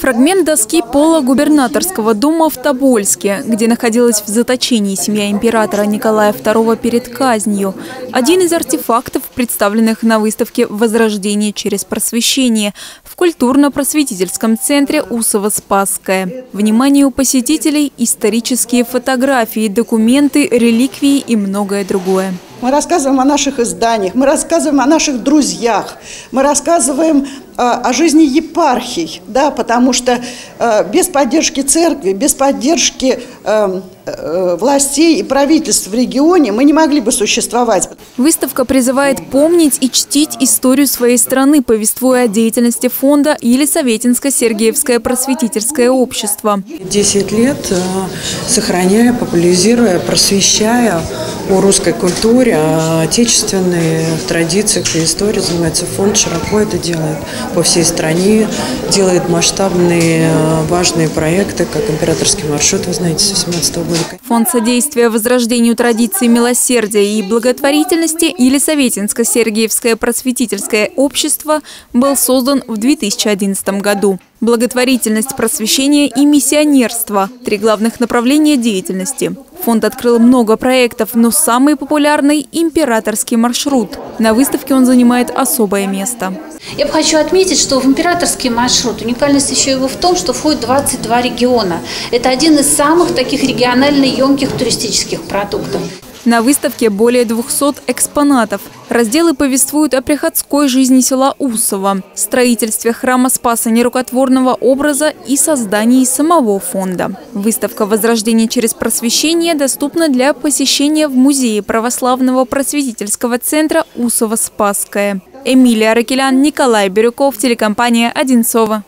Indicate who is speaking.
Speaker 1: Фрагмент доски пола губернаторского дома в Тобольске, где находилась в заточении семья императора Николая II перед казнью. Один из артефактов, представленных на выставке «Возрождение через просвещение» в культурно-просветительском центре Усово-Спасское. Вниманию посетителей – исторические фотографии, документы, реликвии и многое другое.
Speaker 2: Мы рассказываем о наших изданиях, мы рассказываем о наших друзьях, мы рассказываем о жизни епархий, да, потому что э, без поддержки церкви, без поддержки э, э, властей и правительств в регионе мы не могли бы существовать.
Speaker 1: Выставка призывает помнить и чтить историю своей страны, повествуя о деятельности фонда Елисаветинско-Сергиевское просветительское общество.
Speaker 3: Десять лет э, сохраняя, популяризируя, просвещая о русской культуре, о отечественной традициях и истории занимается фонд, широко это делает по всей стране, делает масштабные э, важные проекты, как императорский маршрут, вы знаете, с 18 года.
Speaker 1: Фонд содействия возрождению традиций милосердия и благотворительности Елисаветинско-Сергиевское просветительское общество был создан в 2011 году. Благотворительность, просвещение и миссионерство – три главных направления деятельности. Фонд открыл много проектов, но самый популярный – императорский маршрут. На выставке он занимает особое место.
Speaker 4: Я бы хочу отметить, что в императорский маршрут уникальность еще его в том, что входит 22 региона. Это один из самых таких регионально емких туристических продуктов.
Speaker 1: На выставке более 200 экспонатов. Разделы повествуют о приходской жизни села Усово, строительстве храма Спаса нерукотворного образа и создании самого фонда. Выставка «Возрождение через просвещение» доступна для посещения в Музее православного просветительского центра Усово-Спасское. Эмилия Ракелян, Николай Бирюков, телекомпания «Одинцова».